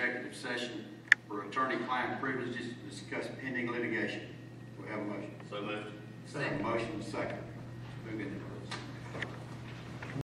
executive session for attorney-client privileges to discuss pending litigation. Do we have a motion? So moved. Second. Motion, second.